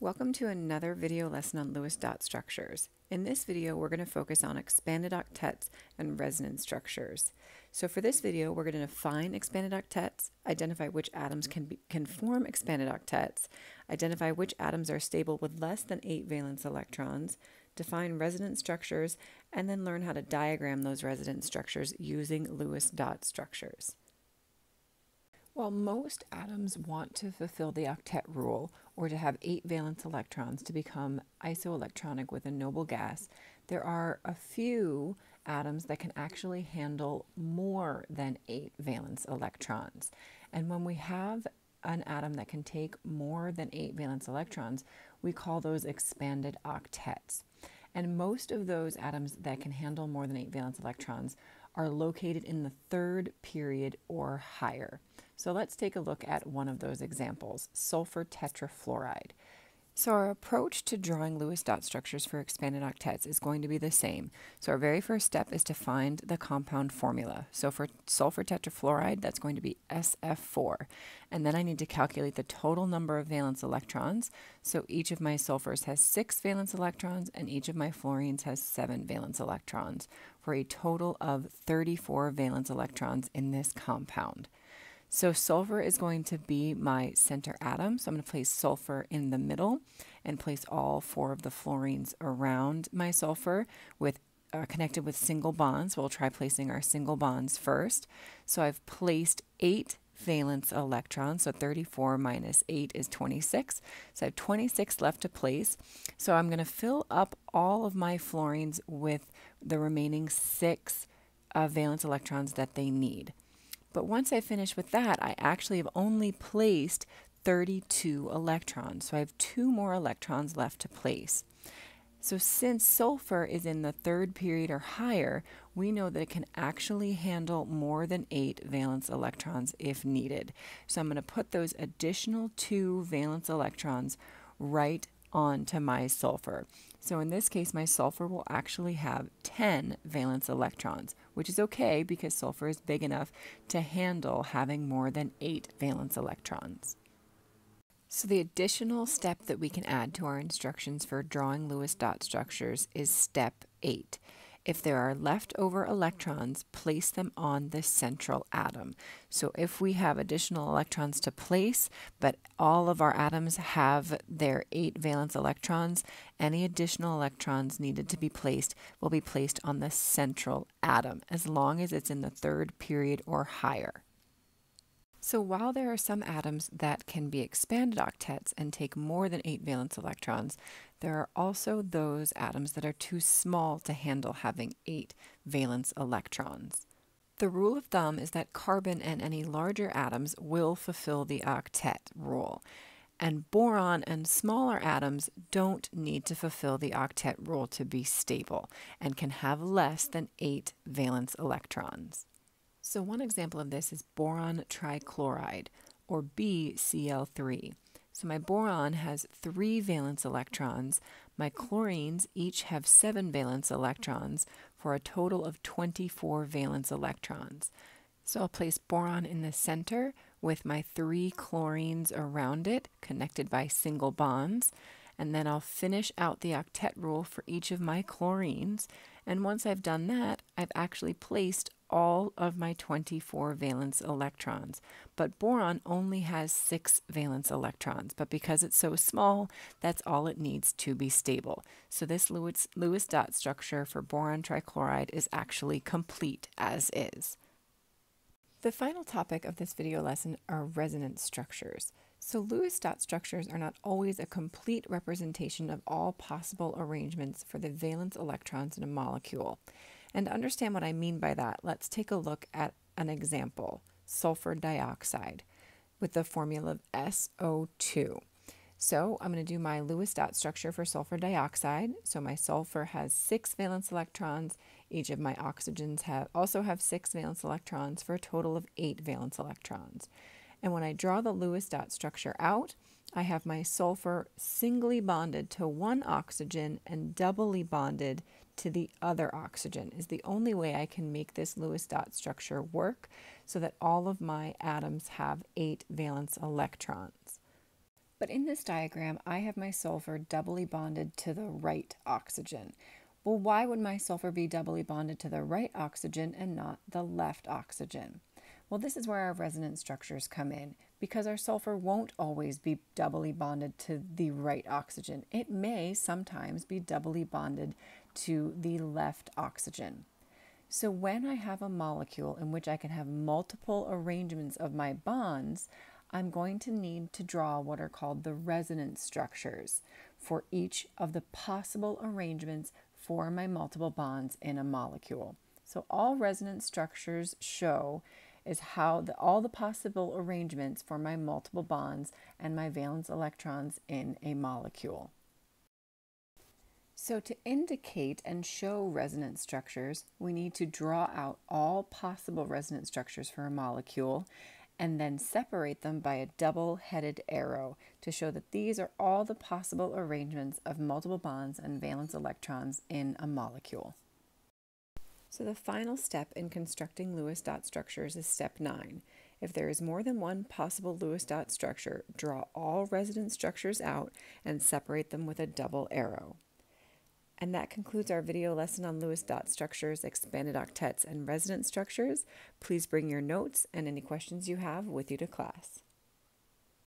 Welcome to another video lesson on Lewis dot structures. In this video, we're going to focus on expanded octets and resonance structures. So for this video, we're going to define expanded octets, identify which atoms can, be, can form expanded octets, identify which atoms are stable with less than 8 valence electrons, define resonance structures, and then learn how to diagram those resonance structures using Lewis dot structures. While most atoms want to fulfill the octet rule, or to have eight valence electrons to become isoelectronic with a noble gas, there are a few atoms that can actually handle more than eight valence electrons. And when we have an atom that can take more than eight valence electrons, we call those expanded octets. And most of those atoms that can handle more than eight valence electrons are located in the third period or higher. So let's take a look at one of those examples, sulfur tetrafluoride. So our approach to drawing Lewis dot structures for expanded octets is going to be the same. So our very first step is to find the compound formula. So for sulfur tetrafluoride, that's going to be SF4. And then I need to calculate the total number of valence electrons. So each of my sulfurs has six valence electrons and each of my fluorines has seven valence electrons for a total of 34 valence electrons in this compound. So sulfur is going to be my center atom. So I'm going to place sulfur in the middle and place all four of the fluorines around my sulfur with uh, connected with single bonds. We'll try placing our single bonds first. So I've placed eight valence electrons. So 34 minus 8 is 26. So I have 26 left to place. So I'm going to fill up all of my fluorines with the remaining six uh, valence electrons that they need. But once I finish with that, I actually have only placed 32 electrons. So I have two more electrons left to place. So since sulfur is in the third period or higher, we know that it can actually handle more than eight valence electrons if needed. So I'm going to put those additional two valence electrons right onto my sulfur. So in this case, my sulfur will actually have 10 valence electrons, which is okay because sulfur is big enough to handle having more than 8 valence electrons. So the additional step that we can add to our instructions for drawing Lewis dot structures is step 8. If there are leftover electrons, place them on the central atom. So if we have additional electrons to place, but all of our atoms have their eight valence electrons, any additional electrons needed to be placed will be placed on the central atom, as long as it's in the third period or higher. So while there are some atoms that can be expanded octets and take more than 8 valence electrons, there are also those atoms that are too small to handle having 8 valence electrons. The rule of thumb is that carbon and any larger atoms will fulfill the octet rule, and boron and smaller atoms don't need to fulfill the octet rule to be stable and can have less than 8 valence electrons. So one example of this is boron trichloride, or BCl3. So my boron has three valence electrons. My chlorines each have seven valence electrons for a total of 24 valence electrons. So I'll place boron in the center with my three chlorines around it, connected by single bonds. And then I'll finish out the octet rule for each of my chlorines. And once I've done that, I've actually placed all of my 24 valence electrons. But boron only has six valence electrons, but because it's so small, that's all it needs to be stable. So this Lewis, Lewis dot structure for boron trichloride is actually complete as is. The final topic of this video lesson are resonance structures. So Lewis dot structures are not always a complete representation of all possible arrangements for the valence electrons in a molecule. And to understand what I mean by that, let's take a look at an example, sulfur dioxide, with the formula of SO2. So I'm going to do my Lewis dot structure for sulfur dioxide. So my sulfur has six valence electrons. Each of my oxygens have also have six valence electrons for a total of eight valence electrons. And when I draw the Lewis dot structure out, I have my sulfur singly bonded to one oxygen and doubly bonded to the other oxygen is the only way I can make this Lewis dot structure work so that all of my atoms have eight valence electrons. But in this diagram, I have my sulfur doubly bonded to the right oxygen. Well, why would my sulfur be doubly bonded to the right oxygen and not the left oxygen? Well, this is where our resonance structures come in because our sulfur won't always be doubly bonded to the right oxygen. It may sometimes be doubly bonded to the left oxygen. So when I have a molecule in which I can have multiple arrangements of my bonds, I'm going to need to draw what are called the resonance structures for each of the possible arrangements for my multiple bonds in a molecule. So all resonance structures show is how the, all the possible arrangements for my multiple bonds and my valence electrons in a molecule. So to indicate and show resonance structures, we need to draw out all possible resonance structures for a molecule and then separate them by a double-headed arrow to show that these are all the possible arrangements of multiple bonds and valence electrons in a molecule. So the final step in constructing Lewis dot structures is step 9. If there is more than one possible Lewis dot structure, draw all resonance structures out and separate them with a double arrow. And that concludes our video lesson on Lewis dot structures, expanded octets, and resonance structures. Please bring your notes and any questions you have with you to class.